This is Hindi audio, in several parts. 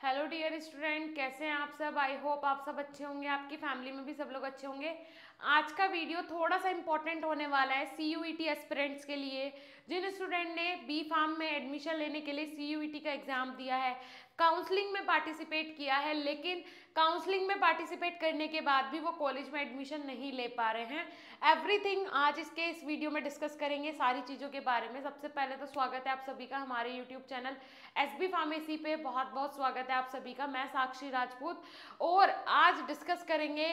हेलो डियर स्टूडेंट कैसे हैं आप सब? आई होप आप सब अच्छे होंगे। आपकी फैमिली में भी सब लोग अच्छे होंगे। आज का वीडियो थोड़ा सा इंपॉर्टेंट होने वाला है C U E T aspirants के लिए। जिन स्टूडेंट ने बी फार्म में एडमिशन लेने के लिए सी यू ई टी का एग्ज़ाम दिया है काउंसलिंग में पार्टिसिपेट किया है, लेकिन काउंसलिंग में पार्टिसिपेट करने के बाद भी वो कॉलेज में एडमिशन नहीं ले पा रहे हैं। एवरीथिंग आज इसके इस वीडियो में डिस्कस करेंगे सारी चीज़ों के बारे में। सबसे पहले तो स्वागत है आप सभी का हमारे YouTube channel S B pharmacy पे। बहुत बहुत स्वागत है आप सभी का। मैं साक्षी राजपूत। और आज डिस्कस करेंगे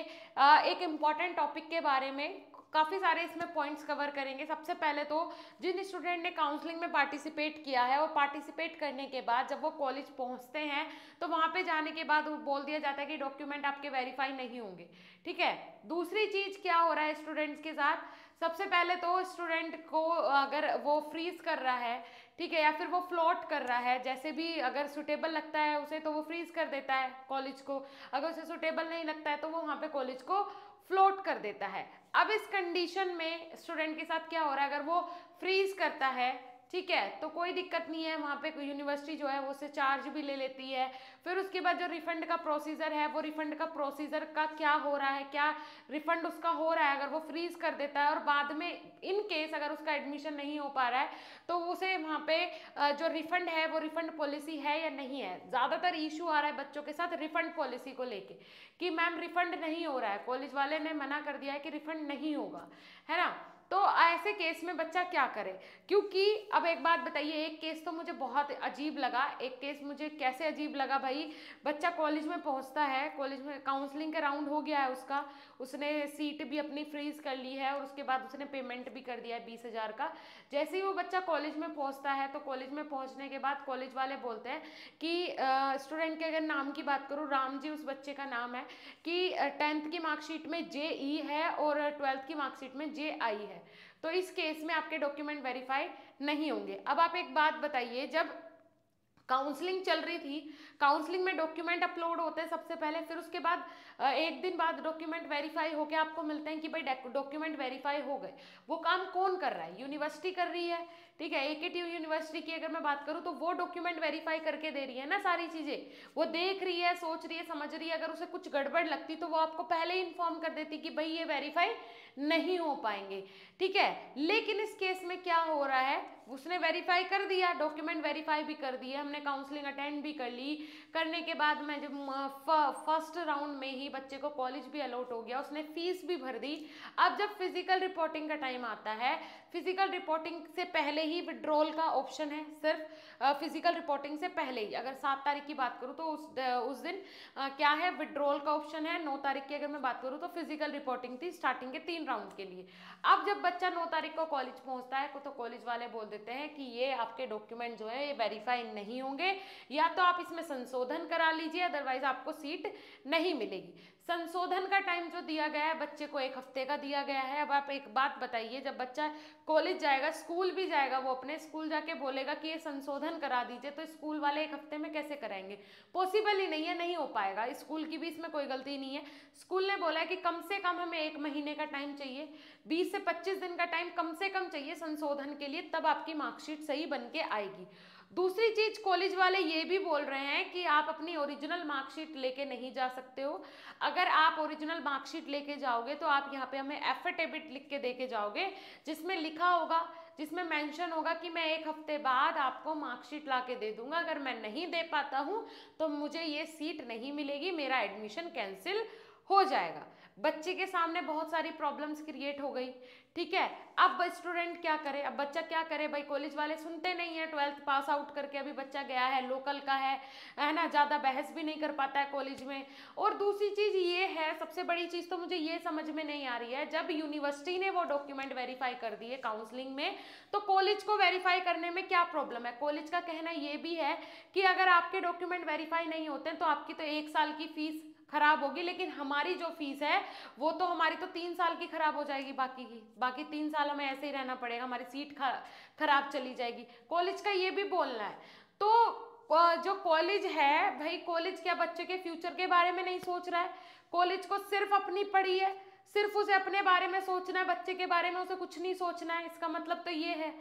एक इंपॉर्टेंट टॉपिक के बारे में। काफ़ी सारे इसमें पॉइंट्स कवर करेंगे। सबसे पहले तो जिन स्टूडेंट ने काउंसलिंग में पार्टिसिपेट किया है और पार्टिसिपेट करने के बाद जब वो कॉलेज पहुँचते हैं तो वहाँ पे जाने के बाद वो बोल दिया जाता है कि डॉक्यूमेंट आपके वेरीफाई नहीं होंगे। ठीक है? दूसरी चीज़ क्या हो रहा है स्टूडेंट्स के साथ? सबसे पहले तो स्टूडेंट को अगर वो फ्रीज कर रहा है, ठीक है, या फिर वो फ्लोट कर रहा है, जैसे भी अगर सुटेबल लगता है उसे तो वो फ्रीज कर देता है कॉलेज को, अगर उसे सुटेबल नहीं लगता है तो वो वहाँ पे कॉलेज को फ्लोट कर देता है। अब इस कंडीशन में स्टूडेंट के साथ क्या हो रहा है, अगर वो फ्रीज करता है ठीक है तो कोई दिक्कत नहीं है, वहाँ पे यूनिवर्सिटी जो है वो उसे चार्ज भी ले लेती है। फिर उसके बाद जो रिफंड का प्रोसीजर है, वो रिफंड का प्रोसीजर का क्या हो रहा है, क्या रिफंड उसका हो रहा है, अगर वो फ्रीज कर देता है और बाद में इन केस अगर उसका एडमिशन नहीं हो पा रहा है तो उसे वहाँ पे जो रिफंड है, वो रिफंड पॉलिसी है या नहीं है? ज़्यादातर इशू आ रहा है बच्चों के साथ रिफंड पॉलिसी को लेके कि, मैम रिफंड नहीं हो रहा है। कॉलेज वाले ने मना कर दिया है कि रिफंड नहीं होगा, है ना? तो ऐसे केस में बच्चा क्या करे? क्योंकि अब एक बात बताइए, एक केस तो मुझे बहुत अजीब लगा, एक केस मुझे कैसे अजीब लगा भाई? बच्चा कॉलेज में पहुँचता है, कॉलेज में काउंसलिंग का राउंड हो गया है उसका, उसने सीट भी अपनी फ्रीज कर ली है और उसके बाद उसने पेमेंट भी कर दिया है बीस हज़ार का। जैसे ही वो बच्चा कॉलेज में पहुँचता है तो कॉलेज में पहुँचने के बाद कॉलेज वाले बोलते हैं कि स्टूडेंट के अगर नाम की बात करूँ, राम जी उस बच्चे का नाम है कि टेंथ की मार्कशीट में जे ई है और ट्वेल्थ की मार्कशीट में जे आई है। तो इस केस में आपके डॉक्यूमेंट वेरीफाई नहीं होंगे। अब आप एक बात बताइए, जब काउंसलिंग चल रही थी, काउंसलिंग में डॉक्यूमेंट अपलोड होते हैं सबसे पहले, फिर उसके बाद एक दिन बाद डॉक्यूमेंट वेरीफाई होके आपको मिलते हैं कि भाई डॉक्यूमेंट वेरीफाई हो गए। वो काम कौन कर रहा है? यूनिवर्सिटी कर रही है, ठीक है? ए यूनिवर्सिटी की अगर मैं बात करूँ तो वो डॉक्यूमेंट वेरीफाई करके दे रही है ना सारी चीज़ें। वो देख रही है, सोच रही है, समझ रही है, अगर उसे कुछ गड़बड़ लगती तो वो आपको पहले ही इन्फॉर्म कर देती कि भाई ये वेरीफाई नहीं हो पाएँगे ठीक है? लेकिन इस केस में क्या हो रहा है? उसने वेरीफाई कर दिया डॉक्यूमेंट वेरीफाई भी कर दिया हमने काउंसलिंग अटेंड भी कर ली। करने के बाद मैं जब फ़र्स्ट राउंड में ही बच्चे को कॉलेज भी अलॉट हो गया उसने फ़ीस भी भर दी। अब जब फ़िज़िकल रिपोर्टिंग का टाइम आता है फ़िज़िकल रिपोर्टिंग से पहले ही विड्रॉल का ऑप्शन है सिर्फ़ फ़िज़िकल रिपोर्टिंग से पहले ही। अगर सात तारीख की बात करूँ तो उस उस दिन आ, क्या है विड्रॉल का ऑप्शन है नौ तारीख की अगर मैं बात करूँ तो फ़िज़िकल रिपोर्टिंग थी स्टार्टिंग के तीन राउंड के लिए। अब जब बच्चा नौ तारीख को कॉलेज पहुँचता है तो कॉलेज वाले बोल देते हैं कि ये आपके डॉक्यूमेंट जो है, ये वेरीफाई नहीं होंगे, या तो आप इसमें संशोधन करा लीजिए अदरवाइज़ आपको सीट नहीं मिलेगी। संशोधन का टाइम जो दिया गया है, बच्चे को एक हफ़्ते का दिया गया है। अब आप एक बात बताइए, जब बच्चा कॉलेज जाएगा स्कूल भी जाएगा, वो अपने स्कूल जाके बोलेगा कि ये संशोधन करा दीजिए तो स्कूल वाले एक हफ़्ते में कैसे कराएँगे? पॉसिबल ही नहीं है, नहीं हो पाएगा। स्कूल की भी इसमें कोई गलती नहीं है। स्कूल ने बोला है कि कम से कम हमें एक महीने का टाइम चाहिए। बीस से पच्चीस दिन का टाइम कम से कम चाहिए संशोधन के लिए, तब आपकी मार्कशीट सही बन के आएगी। दूसरी चीज़ कॉलेज वाले ये भी बोल रहे हैं कि आप अपनी ओरिजिनल मार्कशीट लेके नहीं जा सकते हो। अगर आप ओरिजिनल मार्कशीट लेके जाओगे तो आप यहाँ पे हमें एफिडेविट लिख के दे के जाओगे, जिसमें लिखा होगा, जिसमें मेंशन होगा कि मैं एक हफ़्ते बाद आपको मार्कशीट ला के दे दूँगा। अगर मैं नहीं दे पाता हूँ तो मुझे ये सीट नहीं मिलेगी, मेरा एडमिशन कैंसिल हो जाएगा। बच्चे के सामने बहुत सारी प्रॉब्लम्स क्रिएट हो गई। ठीक है? अब स्टूडेंट क्या करे? अब बच्चा क्या करे? भाई कॉलेज वाले सुनते नहीं है ट्वेल्थ पास आउट करके अभी बच्चा गया है लोकल का है है ना? ज़्यादा बहस भी नहीं कर पाता है कॉलेज में। और दूसरी चीज़ ये है, सबसे बड़ी चीज़ तो मुझे ये समझ में नहीं आ रही है, जब यूनिवर्सिटी ने वो डॉक्यूमेंट वेरीफाई कर दिए काउंसलिंग में तो कॉलेज को वेरीफाई करने में क्या प्रॉब्लम है? कॉलेज का कहना ये भी है कि अगर आपके डॉक्यूमेंट वेरीफाई नहीं होते तो आपकी तो एक साल की फ़ीस खराब होगी, लेकिन हमारी जो फ़ीस है, वो तो हमारी तो तीन साल की खराब हो जाएगी, बाकी की। बाकी तीन साल हमें ऐसे ही रहना पड़ेगा, हमारी सीट खराब चली जाएगी। कॉलेज का ये भी बोलना है। तो जो कॉलेज है, भाई कॉलेज क्या बच्चे के फ्यूचर के बारे में नहीं सोच रहा है? कॉलेज को सिर्फ़ अपनी पढ़ी है, सिर्फ़ उसे अपने बारे में सोचना है, बच्चे के बारे में उसे कुछ नहीं सोचना है, इसका मतलब तो ये है।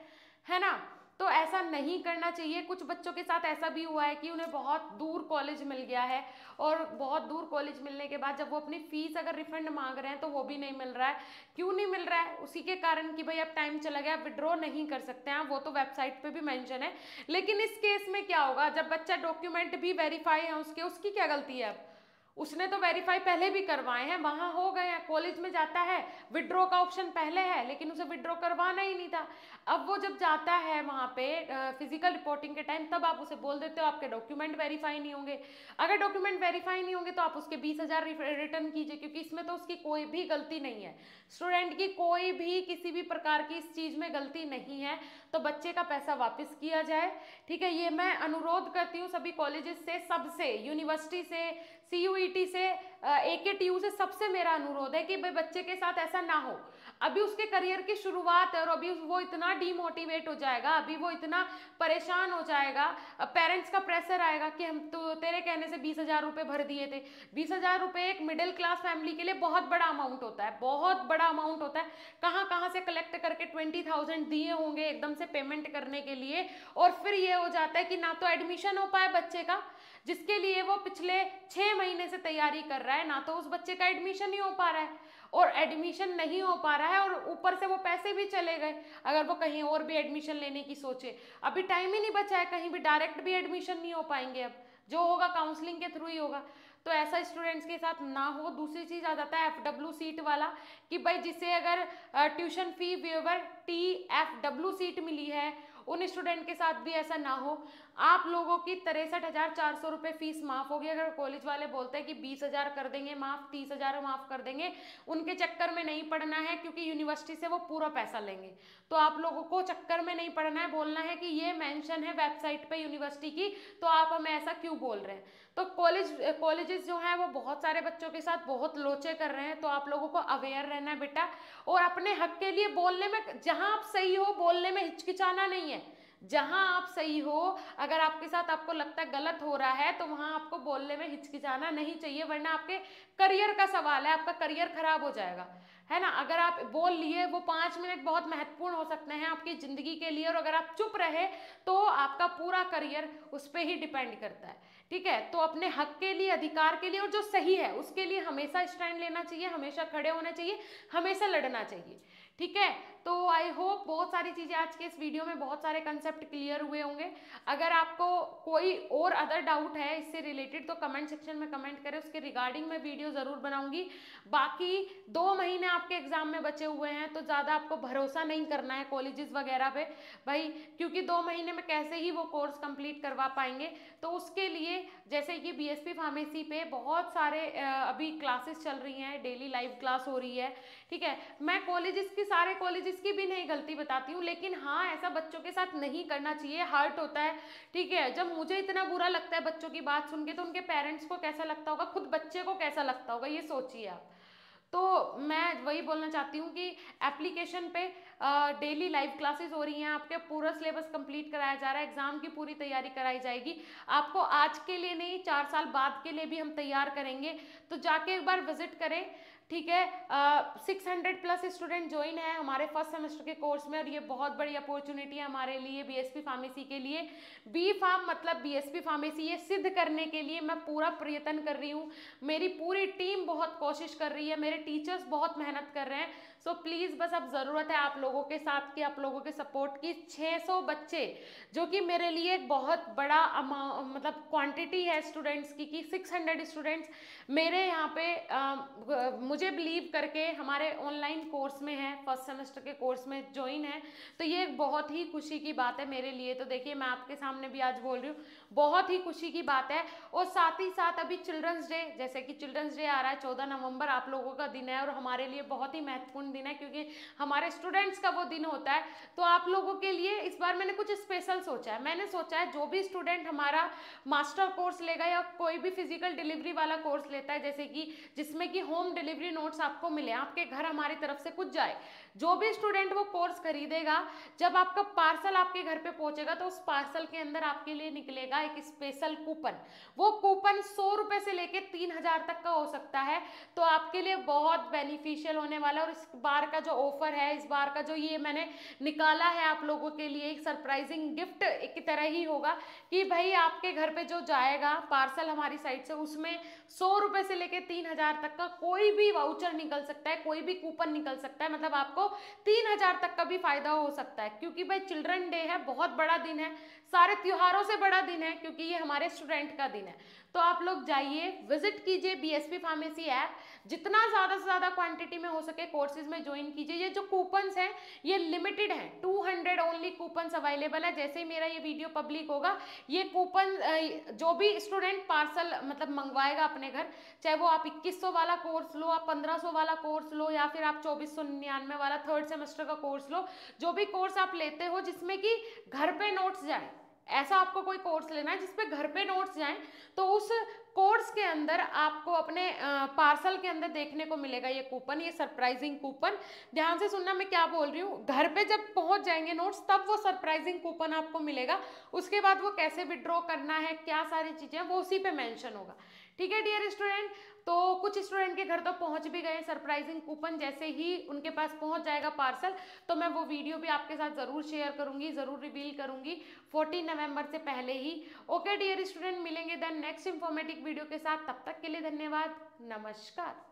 है ना? तो ऐसा नहीं करना चाहिए। कुछ बच्चों के साथ ऐसा भी हुआ है कि उन्हें बहुत दूर कॉलेज मिल गया है और बहुत दूर कॉलेज मिलने के बाद जब वो अपनी फ़ीस अगर रिफंड मांग रहे हैं तो वो भी नहीं मिल रहा है। क्यों नहीं मिल रहा है? उसी के कारण कि भाई अब टाइम चला गया विड्रॉ नहीं कर सकते हैं। वो तो वेबसाइट पर भी मैंशन है। लेकिन इस केस में क्या होगा? जब बच्चा डॉक्यूमेंट भी वेरीफाई है उसके, उसकी क्या गलती है अब? उसने तो वेरीफाई पहले भी करवाए हैं, वहाँ हो गए हैं कॉलेज में जाता है विड्रॉ का ऑप्शन पहले है, लेकिन उसे विड्रॉ करवाना ही नहीं था। अब वो जब जाता है वहाँ पे फ़िज़िकल रिपोर्टिंग के टाइम तब आप उसे बोल देते हो, आपके डॉक्यूमेंट वेरीफाई नहीं होंगे। अगर डॉक्यूमेंट वेरीफाई नहीं होंगे तो आप उसके बीस हज़ार रिटर्न कीजिए, क्योंकि इसमें तो उसकी कोई भी गलती नहीं है। स्टूडेंट की कोई भी किसी भी प्रकार की इस चीज़ में गलती नहीं है तो बच्चे का पैसा वापस किया जाए। ठीक है, ये मैं अनुरोध करती हूँ सभी कॉलेजेस से, सबसे यूनिवर्सिटी से सी यू ई टी से ए के टी यू से सबसे मेरा अनुरोध है कि भाई बच्चे के साथ ऐसा ना हो। अभी उसके करियर की शुरुआत है और अभी वो इतना डीमोटिवेट हो जाएगा, अभी वो इतना परेशान हो जाएगा पेरेंट्स का प्रेशर आएगा कि हम तो तेरे कहने से बीस हज़ार रुपये भर दिए थे। बीस हज़ार रुपये एक मिडिल क्लास फैमिली के लिए बहुत बड़ा अमाउंट होता है, बहुत बड़ा अमाउंट होता है। कहाँ कहाँ से कलेक्ट करके ट्वेंटी थाउज़ेंड दिए होंगे एकदम से पेमेंट करने के लिए? और फिर ये हो जाता है कि ना तो एडमिशन हो पाए बच्चे का जिसके लिए वो पिछले छः महीने से तैयारी कर रहा है, ना तो उस बच्चे का एडमिशन नहीं हो पा रहा है और एडमिशन नहीं हो पा रहा है और ऊपर से वो पैसे भी चले गए। अगर वो कहीं और भी एडमिशन लेने की सोचे। अभी टाइम ही नहीं बचा है, कहीं भी डायरेक्ट भी एडमिशन नहीं हो पाएँगे अब। जो होगा काउंसलिंग के थ्रू ही होगा। तो ऐसा स्टूडेंट्स के साथ ना हो। दूसरी चीज़ आ जाता है एफ़ डब्ल्यू सीट वाला कि भाई जिसे अगर tuition fee waiver T F W seat मिली है, उन स्टूडेंट के साथ भी ऐसा ना हो। आप लोगों की तिरसठ हज़ार चार सौ रुपये फ़ीस माफ़ होगी। अगर कॉलेज वाले बोलते हैं कि बीस हज़ार कर देंगे, माफ़, तीस हज़ार माफ़ कर देंगे, उनके चक्कर में नहीं पड़ना है क्योंकि यूनिवर्सिटी से वो पूरा पैसा लेंगे। तो आप लोगों को चक्कर में नहीं पड़ना है, बोलना है कि ये मेंशन है वेबसाइट पे यूनिवर्सिटी की तो आप हमें ऐसा क्यों बोल रहे हैं? तो कॉलेज कॉलेजेस जो हैं वो बहुत सारे बच्चों के साथ बहुत लोचे कर रहे हैं तो आप लोगों को अवेयर रहना है बेटा। और अपने हक के लिए बोलने में, जहाँ आप सही हो, बोलने में हिचकिचाना नहीं है। जहाँ आप सही हो, अगर आपके साथ आपको लगता है गलत हो रहा है तो वहाँ आपको बोलने में हिचकिचाना नहीं चाहिए, वरना आपके करियर का सवाल है, आपका करियर खराब हो जाएगा। है ना? अगर आप बोल लिए, वो पाँच मिनट बहुत महत्वपूर्ण हो सकते हैं आपकी ज़िंदगी के लिए, और अगर आप चुप रहे तो आपका पूरा करियर उस पर ही डिपेंड करता है। ठीक है? तो अपने हक के लिए, अधिकार के लिए, और जो सही है, उसके लिए हमेशा स्टैंड लेना चाहिए, हमेशा खड़े होना चाहिए, हमेशा लड़ना चाहिए। ठीक है? तो आई होप बहुत सारी चीज़ें आज के इस वीडियो में बहुत सारे कंसेप्ट क्लियर हुए होंगे। अगर आपको कोई और अदर डाउट है इससे रिलेटेड तो कमेंट सेक्शन में कमेंट करें। उसके रिगार्डिंग मैं वीडियो ज़रूर बनाऊँगी। बाकी दो महीने आपके एग्ज़ाम में बचे हुए हैं तो ज़्यादा आपको भरोसा नहीं करना है कॉलेजेस वगैरह पे। भाई, क्योंकि दो महीने में कैसे ही वो कोर्स कंप्लीट करवा पाएँगे। तो उसके लिए जैसे कि बी एस फार्मेसी पे बहुत सारे अभी क्लासेस चल रही हैं। डेली लाइव क्लास हो रही है। ठीक है? मैं कॉलेजेस की सारे कॉलेजेस की भी नहीं गलती बताती हूँ, लेकिन हाँ ऐसा बच्चों के साथ नहीं करना चाहिए, हर्ट होता है, ठीक है? जब मुझे इतना बुरा लगता है बच्चों की बात सुन के तो उनके पेरेंट्स को कैसा लगता होगा, खुद बच्चे को कैसा लगता होगा, ये सोचिए आप। तो मैं वही बोलना चाहती हूँ कि एप्लीकेशन पे डेली लाइव क्लासेस हो रही हैं, आपके पूरा सिलेबस कंप्लीट कराया जा रहा है एग्ज़ाम की पूरी तैयारी कराई जाएगी। आपको आज के लिए नहीं, चार साल बाद के लिए भी हम तैयार करेंगे। तो जाके एक बार विज़िट करें, ठीक है? Six hundred plus student join है हमारे फ़र्स्ट सेमेस्टर के कोर्स में और ये बहुत बड़ी अपॉर्चुनिटी है हमारे लिए बीएसपी फार्मेसी के लिए। बी फार्म मतलब बीएसपी फार्मेसी ये सिद्ध करने के लिए मैं पूरा प्रयत्न कर रही हूँ। मेरी पूरी टीम बहुत कोशिश कर रही है, मेरे टीचर्स बहुत मेहनत कर रहे हैं। सो so, प्लीज़ बस अब ज़रूरत है आप लोगों के साथ की आप लोगों के सपोर्ट की। 600 बच्चे जो कि मेरे लिए एक बहुत बड़ा अमाउ मतलब क्वांटिटी है स्टूडेंट्स की कि 600 स्टूडेंट्स मेरे यहाँ पे आ, मुझे बिलीव करके हमारे ऑनलाइन कोर्स में है फ़र्स्ट सेमेस्टर के कोर्स में ज्वाइन है। तो ये एक बहुत ही खुशी की बात है मेरे लिए। तो देखिए मैं आपके सामने भी आज बोल रही हूँ बहुत ही खुशी की बात है। और साथ ही साथ अभी चिल्ड्रंस डे जैसे कि चिल्ड्रंस डे आ रहा है, चौदह नवंबर आप लोगों का दिन है और हमारे लिए बहुत ही महत्वपूर्ण दिन है क्योंकि हमारे स्टूडेंट्स का वो दिन होता है। तो आप लोगों के लिए इस बार मैंने कुछ स्पेशल सोचा है। मैंने सोचा है जो भी स्टूडेंट हमारा मास्टर कोर्स लेगा या कोई भी फ़िज़िकल डिलीवरी वाला कोर्स लेता है, जैसे कि जिसमें कि होम डिलीवरी नोट्स आपको मिले, आपके घर हमारी तरफ़ से कुछ जाए, जो भी स्टूडेंट वो कोर्स खरीदेगा, जब आपका पार्सल आपके घर पे पहुंचेगा तो उस पार्सल के अंदर आपके लिए निकलेगा एक स्पेशल कूपन वो कूपन सौ रुपए से लेके तीन हज़ार तक का हो सकता है। तो आपके लिए बहुत बेनिफिशियल होने वाला और इस बार का जो ऑफ़र है, इस बार का जो ये मैंने निकाला है आप लोगों के लिए, एक सरप्राइजिंग गिफ्ट की तरह ही होगा कि भाई आपके घर पे जो जाएगा पार्सल हमारी साइड से, उसमें सौ से लेके तीन हज़ार तक का कोई भी वाउचर निकल सकता है, कोई भी कूपन निकल सकता है। मतलब आपको तीन हज़ार तक का भी फ़ायदा हो सकता है। क्योंकि भाई चिल्ड्रन डे है, बहुत बड़ा दिन है। सारे त्योहारों से बड़ा दिन है, क्योंकि ये हमारे स्टूडेंट का दिन है। तो आप लोग जाइए विज़िट कीजिए बीएसपी फार्मेसी ऐप जितना ज़्यादा से ज़्यादा क्वांटिटी में हो सके कोर्सेज में ज्वाइन कीजिए। ये जो कूपन्स हैं, ये लिमिटेड हैं। 200 ओनली कूपन्स अवेलेबल है। जैसे ही मेरा ये वीडियो पब्लिक होगा, ये कूपन जो भी स्टूडेंट पार्सल मतलब मंगवाएगा अपने घर, चाहे वो आप 2100 वाला कोर्स लो, आप 1500 वाला कोर्स लो, या फिर आप चौबीस वाला थर्ड सेमेस्टर का कोर्स लो, जो भी कोर्स आप लेते हो, जिसमें कि घर पे नोट्स जाए। ऐसा आपको कोई कोर्स लेना है जिसपे घर पे नोट्स जाएँ तो उस कोर्स के अंदर आपको अपने पार्सल के अंदर देखने को मिलेगा ये कूपन, ये सरप्राइजिंग कूपन। ध्यान से सुनना मैं क्या बोल रही हूँ। घर पे जब पहुँच जाएँगे नोट्स, तब वो सरप्राइजिंग कूपन आपको मिलेगा। उसके बाद वो कैसे विड्रॉ करना है, क्या सारी चीज़ें वो उसी पे मेंशन होगा। ठीक है, डियर स्टूडेंट? तो कुछ स्टूडेंट के घर तो पहुँच भी गए, सरप्राइजिंग कूपन जैसे ही उनके पास पहुँच जाएगा पार्सल तो मैं वो वीडियो भी आपके साथ ज़रूर शेयर करूँगी, ज़रूर रिवील करूँगी 14 नवंबर से पहले ही। ओके, डियर स्टूडेंट, मिलेंगे देन नेक्स्ट इन्फॉर्मेटिव वीडियो के साथ तब तक के लिए धन्यवाद। नमस्कार।